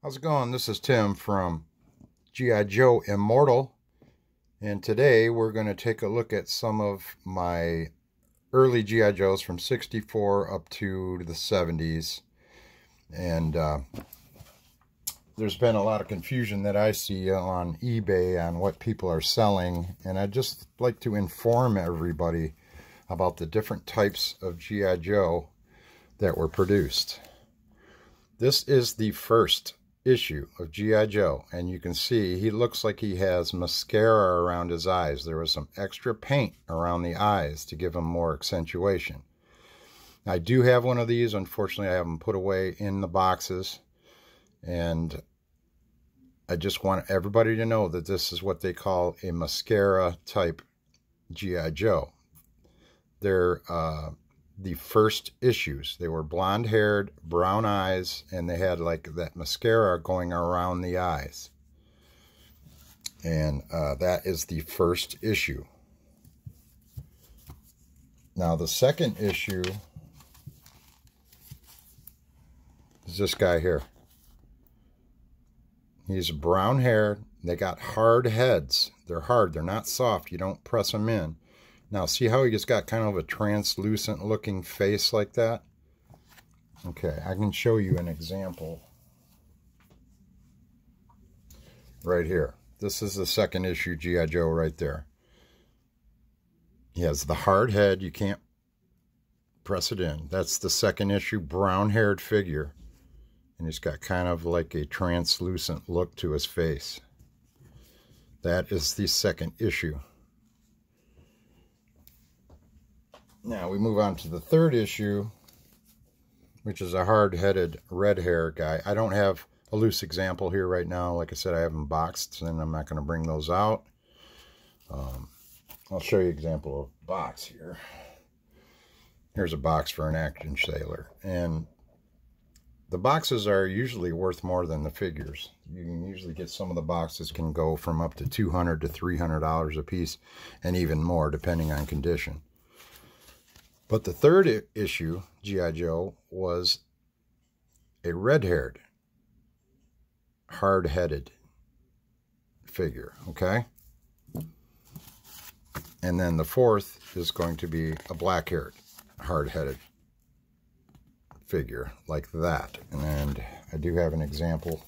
How's it going? This is Tim from G.I. Joe Immortal. And today we're going to take a look at some of my early G.I. Joes from 64 up to the 70s. And uh, there's been a lot of confusion that I see on eBay on what people are selling. And I'd just like to inform everybody about the different types of G.I. Joe that were produced. This is the first issue of G.I. Joe, and you can see he looks like he has mascara around his eyes. There was some extra paint around the eyes to give him more accentuation. I do have one of these. Unfortunately, I have them put away in the boxes, and I just want everybody to know that this is what they call a mascara type G.I. Joe. They're uh, the first issues. They were blonde haired, brown eyes, and they had like that mascara going around the eyes. And uh, that is the first issue. Now, the second issue is this guy here. He's brown haired. They got hard heads. They're hard. They're not soft. You don't press them in. Now, see how he just got kind of a translucent looking face like that? Okay, I can show you an example right here. This is the second issue G.I. Joe right there. He has the hard head. You can't press it in. That's the second issue brown-haired figure. And he's got kind of like a translucent look to his face. That is the second issue. Now we move on to the third issue, which is a hard-headed red hair guy. I don't have a loose example here right now. Like I said, I have them boxed, and I'm not going to bring those out. Um, I'll show you an example of box here. Here's a box for an action sailor. And the boxes are usually worth more than the figures. You can usually get some of the boxes can go from up to 200 to $300 a piece and even more depending on condition. But the third issue, G.I. Joe, was a red-haired, hard-headed figure, okay? And then the fourth is going to be a black-haired, hard-headed figure like that. And I do have an example.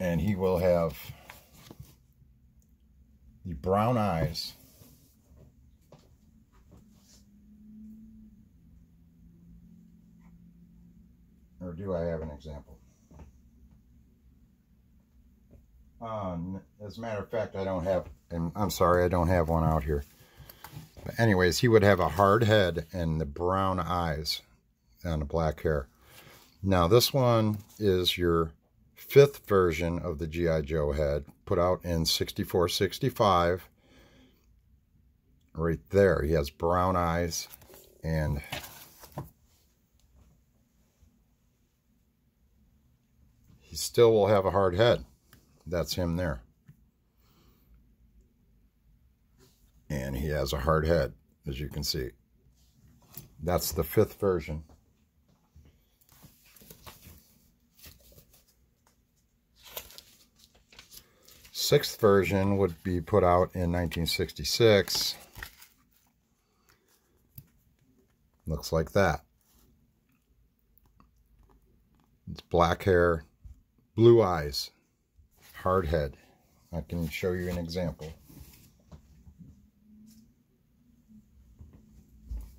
And he will have the brown eyes. Or do I have an example? Um, as a matter of fact, I don't have, and I'm sorry, I don't have one out here. But anyways, he would have a hard head and the brown eyes and the black hair. Now, this one is your fifth version of the G.I. Joe head, put out in 6465. Right there, he has brown eyes and he still will have a hard head. That's him there. And he has a hard head, as you can see. That's the fifth version. Sixth version would be put out in 1966. Looks like that. It's black hair, blue eyes, hard head. I can show you an example.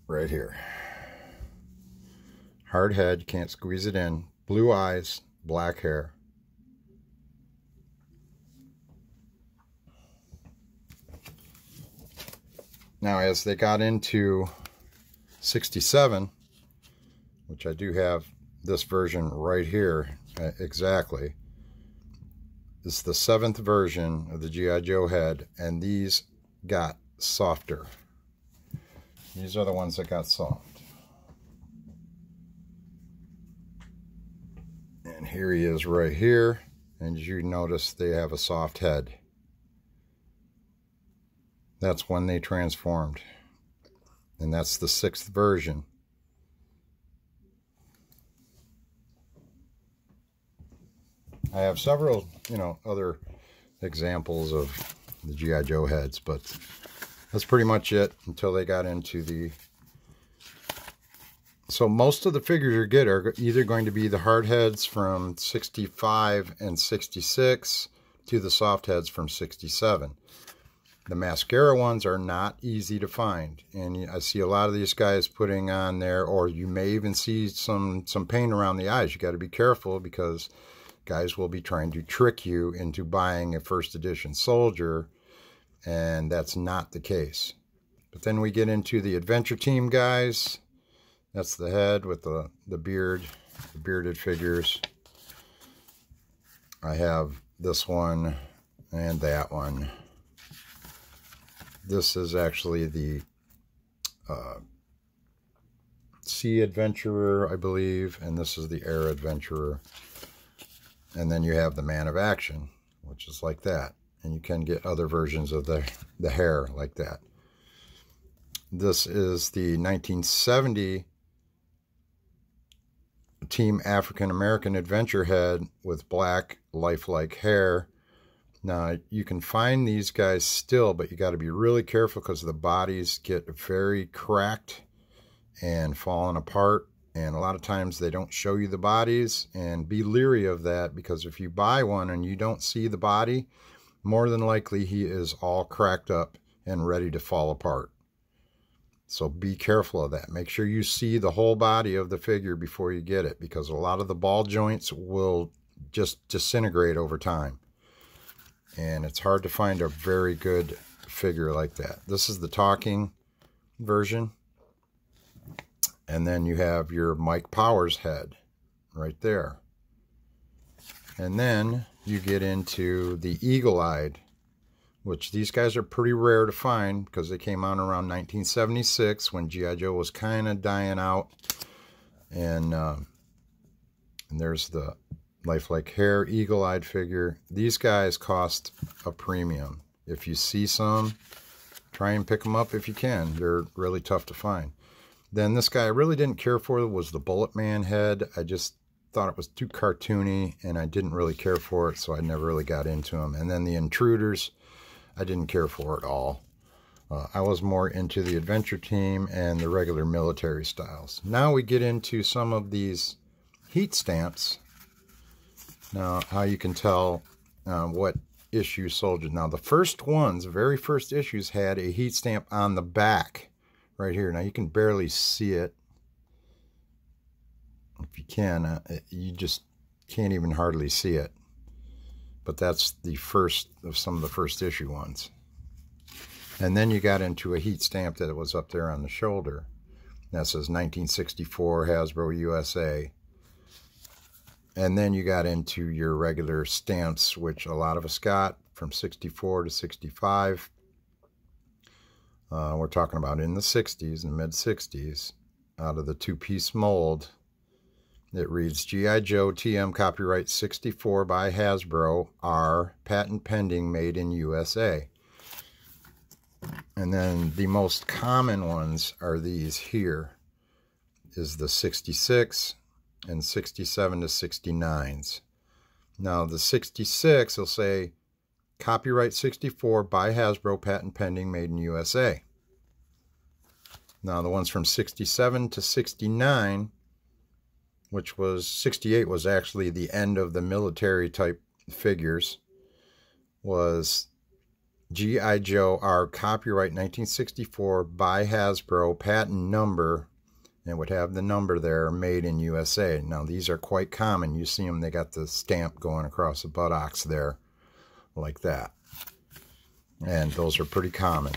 Right here. Hard head, can't squeeze it in. Blue eyes, black hair. Now, as they got into 67, which I do have this version right here uh, exactly, this is the seventh version of the G.I. Joe head, and these got softer. These are the ones that got soft. And here he is right here, and you notice, they have a soft head. That's when they transformed. And that's the sixth version. I have several, you know, other examples of the G.I. Joe heads, but that's pretty much it until they got into the... So most of the figures you get are either going to be the hard heads from 65 and 66 to the soft heads from 67. The mascara ones are not easy to find. And I see a lot of these guys putting on there, or you may even see some, some paint around the eyes. You got to be careful because guys will be trying to trick you into buying a first edition soldier and that's not the case but then we get into the adventure team guys that's the head with the the beard the bearded figures i have this one and that one this is actually the uh, sea adventurer i believe and this is the air adventurer and then you have the Man of Action, which is like that. And you can get other versions of the, the hair like that. This is the 1970 Team African American Adventure Head with black lifelike hair. Now, you can find these guys still, but you got to be really careful because the bodies get very cracked and falling apart and a lot of times they don't show you the bodies and be leery of that because if you buy one and you don't see the body more than likely he is all cracked up and ready to fall apart. So be careful of that. Make sure you see the whole body of the figure before you get it because a lot of the ball joints will just disintegrate over time and it's hard to find a very good figure like that this is the talking version and then you have your Mike Powers head right there. And then you get into the eagle-eyed, which these guys are pretty rare to find because they came out around 1976 when G.I. Joe was kind of dying out. And, uh, and there's the lifelike hair eagle-eyed figure. These guys cost a premium. If you see some, try and pick them up if you can. They're really tough to find. Then this guy I really didn't care for was the Bullet Man head. I just thought it was too cartoony and I didn't really care for it, so I never really got into him. And then the Intruders, I didn't care for at all. Uh, I was more into the adventure team and the regular military styles. Now we get into some of these heat stamps. Now, how you can tell uh, what issue soldiers. Now, the first ones, very first issues, had a heat stamp on the back right here. Now you can barely see it. If you can, uh, you just can't even hardly see it. But that's the first of some of the first issue ones. And then you got into a heat stamp that was up there on the shoulder. That says 1964 Hasbro USA. And then you got into your regular stamps, which a lot of us got from 64 to 65. Uh, we're talking about in the 60s and mid 60s out of the two-piece mold. It reads G.I. Joe TM copyright 64 by Hasbro R patent pending made in USA. And then the most common ones are these here is the 66 and 67 to 69s. Now the 66 will say Copyright 64 by Hasbro, patent pending, made in USA. Now the ones from 67 to 69, which was 68 was actually the end of the military type figures, was G.I. Joe R copyright 1964 by Hasbro, patent number, and would have the number there, made in USA. Now these are quite common. You see them, they got the stamp going across the buttocks there like that. And those are pretty common.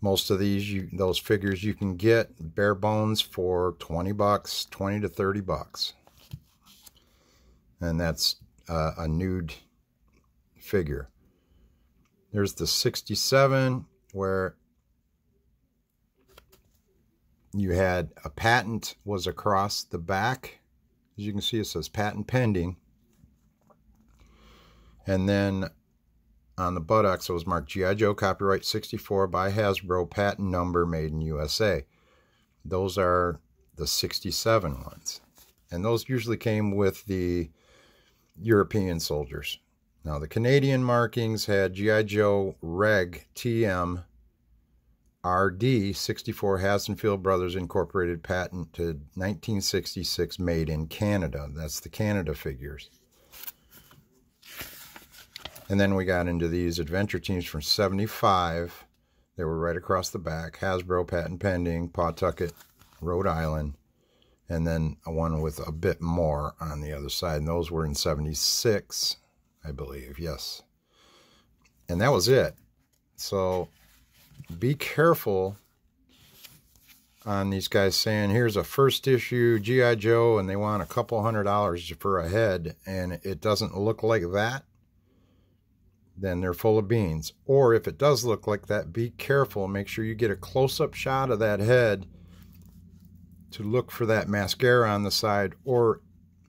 Most of these, you, those figures you can get bare bones for 20 bucks, 20 to 30 bucks. And that's uh, a nude figure. There's the 67 where you had a patent was across the back. As you can see, it says patent pending. And then on the buttocks, it was marked G.I. Joe, copyright 64 by Hasbro, patent number made in USA. Those are the 67 ones. And those usually came with the European soldiers. Now, the Canadian markings had G.I. Joe Reg TM RD 64 Hassenfeld Brothers Incorporated patented 1966 made in Canada. That's the Canada figures. And then we got into these adventure teams from 75. They were right across the back. Hasbro, patent pending, Pawtucket, Rhode Island. And then one with a bit more on the other side. And those were in 76, I believe. Yes. And that was it. So be careful on these guys saying, here's a first issue G.I. Joe, and they want a couple hundred dollars for a head, and it doesn't look like that then they're full of beans. Or if it does look like that, be careful. Make sure you get a close-up shot of that head to look for that mascara on the side. Or,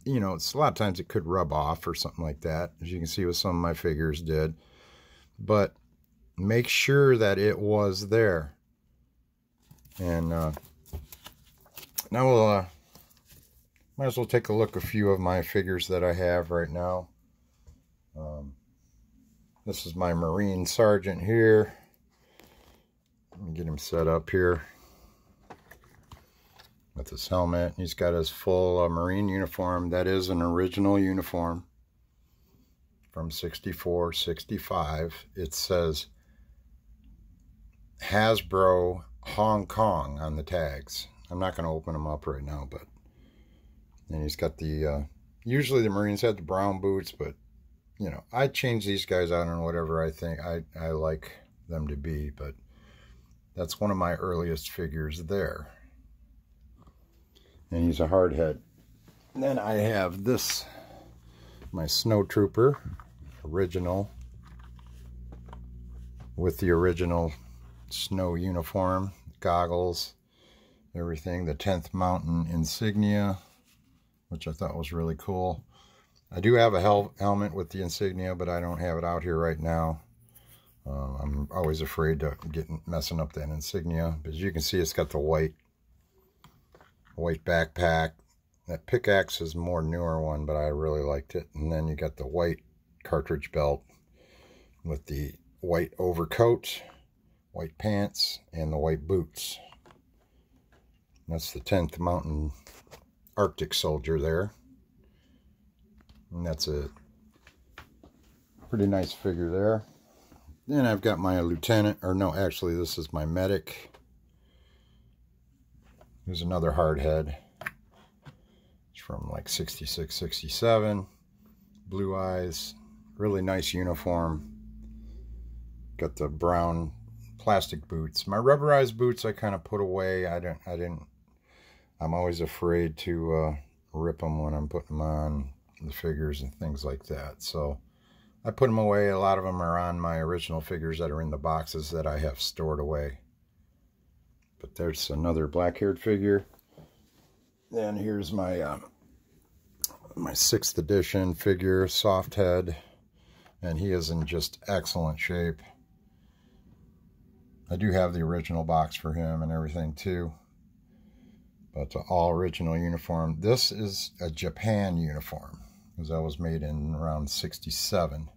you know, it's a lot of times it could rub off or something like that, as you can see with some of my figures did. But make sure that it was there. And uh, now we'll uh, might as well take a look a few of my figures that I have right now. Um, this is my Marine Sergeant here. Let me get him set up here with his helmet. He's got his full uh, Marine uniform. That is an original uniform from 64, 65. It says Hasbro Hong Kong on the tags. I'm not going to open them up right now, but and he's got the, uh, usually the Marines had the brown boots, but you know, I change these guys out on whatever I think I, I like them to be, but that's one of my earliest figures there. And he's a hard head. then I have this, my Snow Trooper, original, with the original snow uniform, goggles, everything. The 10th Mountain insignia, which I thought was really cool. I do have a hel helmet with the insignia, but I don't have it out here right now. Uh, I'm always afraid to get messing up that insignia. But as you can see, it's got the white white backpack. That pickaxe is more newer one, but I really liked it. And then you got the white cartridge belt with the white overcoat, white pants, and the white boots. That's the 10th Mountain Arctic Soldier there. And that's a pretty nice figure there. Then I've got my lieutenant, or no, actually this is my medic. There's another hard head. It's from like 66, 67. Blue eyes, really nice uniform. Got the brown plastic boots. My rubberized boots I kind of put away. I didn't, I didn't, I'm always afraid to uh, rip them when I'm putting them on the figures and things like that. So I put them away. A lot of them are on my original figures that are in the boxes that I have stored away. But there's another black-haired figure. Then here's my um, my sixth edition figure, soft head, and he is in just excellent shape. I do have the original box for him and everything too. But all original uniform. This is a Japan uniform because that was made in around 67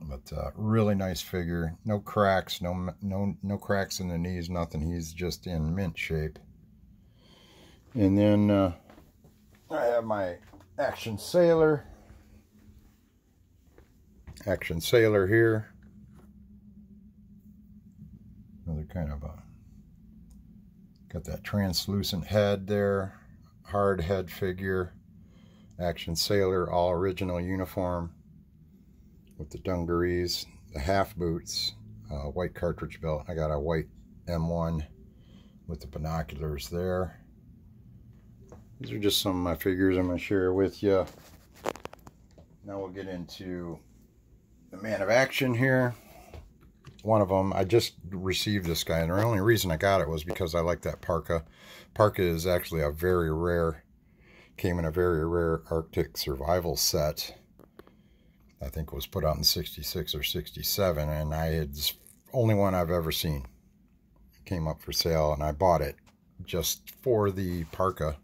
but uh, really nice figure. No cracks no no no cracks in the knees nothing. He's just in mint shape. And then uh, I have my action sailor. Action sailor here another kind of a got that translucent head there hard head figure Action Sailor, all original uniform with the dungarees, the half boots, uh, white cartridge belt. I got a white M1 with the binoculars there. These are just some of my figures I'm going to share with you. Now we'll get into the Man of Action here. One of them, I just received this guy, and the only reason I got it was because I like that parka. Parka is actually a very rare came in a very rare Arctic survival set. I think was put out in 66 or 67. And I had only one I've ever seen. It came up for sale and I bought it just for the parka.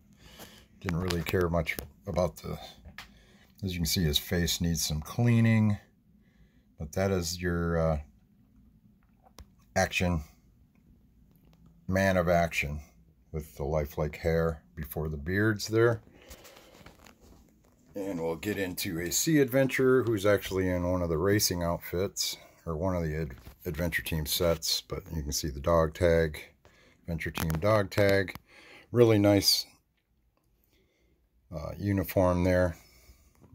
Didn't really care much about the, as you can see, his face needs some cleaning. But that is your uh, action, man of action with the lifelike hair before the beards there. And we'll get into a sea adventurer who's actually in one of the racing outfits, or one of the ad adventure team sets, but you can see the dog tag, adventure team dog tag. Really nice uh, uniform there,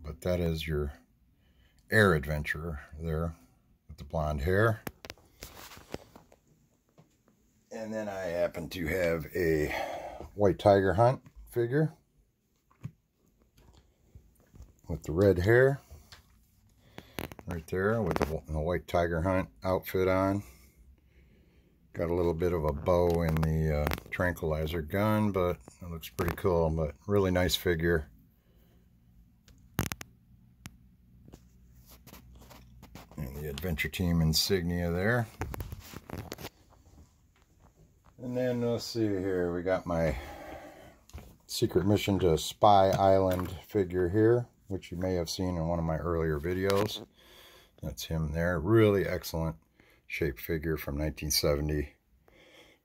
but that is your air adventurer there with the blonde hair. And then I happen to have a white tiger hunt figure with the red hair right there with the, the, white tiger hunt outfit on. Got a little bit of a bow in the uh, tranquilizer gun but it looks pretty cool but really nice figure. And the adventure team insignia there and then let's see here we got my secret mission to spy island figure here which you may have seen in one of my earlier videos. That's him there. Really excellent shape figure from 1970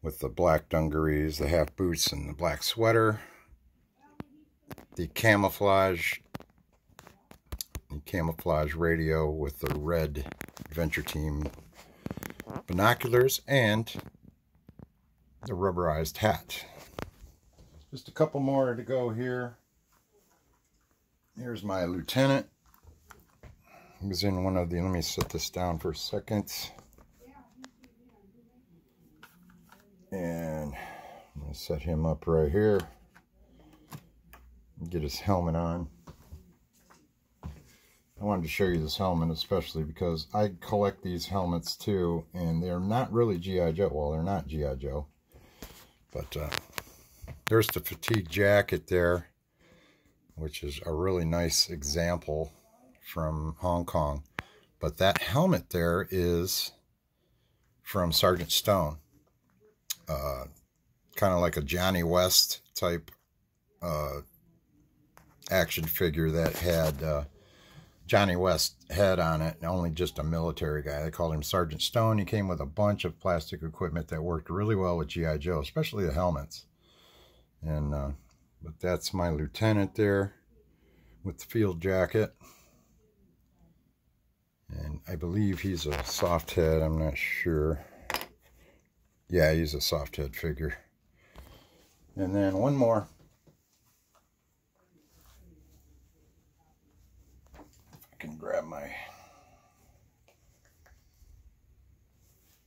with the black dungarees, the half boots, and the black sweater. The camouflage, the camouflage radio with the red Adventure Team binoculars and the rubberized hat. Just a couple more to go here. Here's my lieutenant. He was in one of the, let me set this down for a second. And I'm going to set him up right here. Get his helmet on. I wanted to show you this helmet especially because I collect these helmets too and they're not really G.I. Joe. Well, they're not G.I. Joe. But uh, there's the fatigue jacket there which is a really nice example from Hong Kong. But that helmet there is from Sergeant Stone. Uh, kind of like a Johnny West type uh, action figure that had uh, Johnny West head on it, only just a military guy. They called him Sergeant Stone. He came with a bunch of plastic equipment that worked really well with G.I. Joe, especially the helmets. And uh, but that's my lieutenant there with the field jacket. And I believe he's a soft head. I'm not sure. Yeah, he's a soft head figure. And then one more. Can grab my...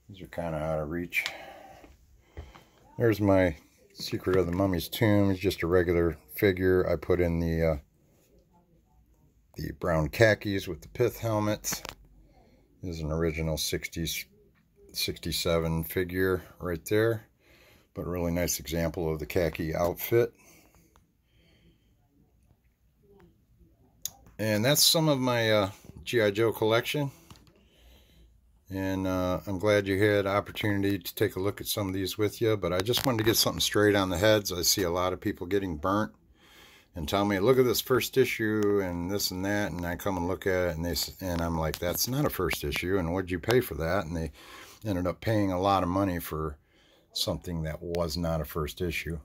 These are kind of out of reach. There's my Secret of the Mummy's Tomb is just a regular figure. I put in the uh, the brown khakis with the pith helmets. This is an original 60s, 67 figure right there. But a really nice example of the khaki outfit. And that's some of my uh, G.I. Joe collection. And uh, I'm glad you had opportunity to take a look at some of these with you but I just wanted to get something straight on the heads. I see a lot of people getting burnt and tell me look at this first issue and this and that and I come and look at it and they and I'm like that's not a first issue and what'd you pay for that? And they ended up paying a lot of money for something that was not a first issue.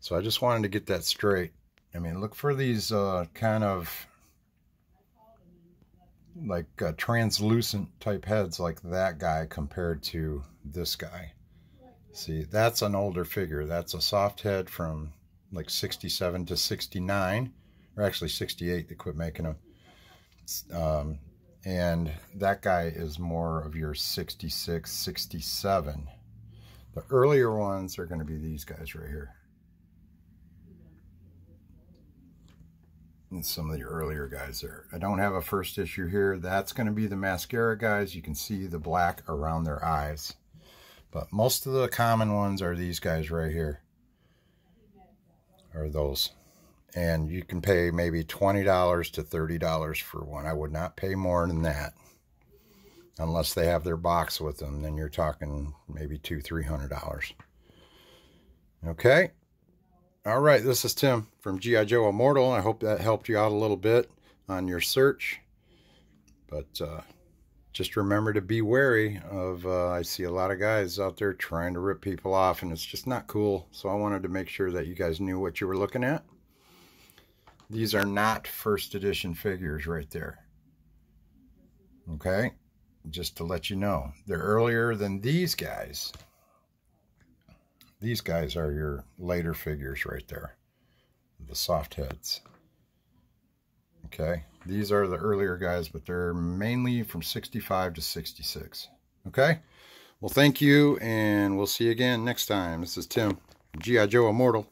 So I just wanted to get that straight. I mean look for these uh, kind of like uh, translucent type heads like that guy compared to this guy. See, that's an older figure. That's a soft head from like 67 to 69, or actually 68. They quit making them. Um, and that guy is more of your 66, 67. The earlier ones are going to be these guys right here. Some of the earlier guys there. I don't have a first issue here. That's going to be the mascara guys. You can see the black around their eyes. But most of the common ones are these guys right here. Or those. and you can pay maybe $20 to $30 for one. I would not pay more than that unless they have their box with them. Then you're talking maybe two, three hundred dollars. Okay. All right, this is Tim from G.I. Joe Immortal. I hope that helped you out a little bit on your search. But uh, just remember to be wary of, uh, I see a lot of guys out there trying to rip people off, and it's just not cool. So I wanted to make sure that you guys knew what you were looking at. These are not first edition figures right there. Okay, just to let you know. They're earlier than these guys. These guys are your later figures right there. The soft heads. Okay, these are the earlier guys, but they're mainly from 65 to 66. Okay, well, thank you, and we'll see you again next time. This is Tim, G.I. Joe Immortal.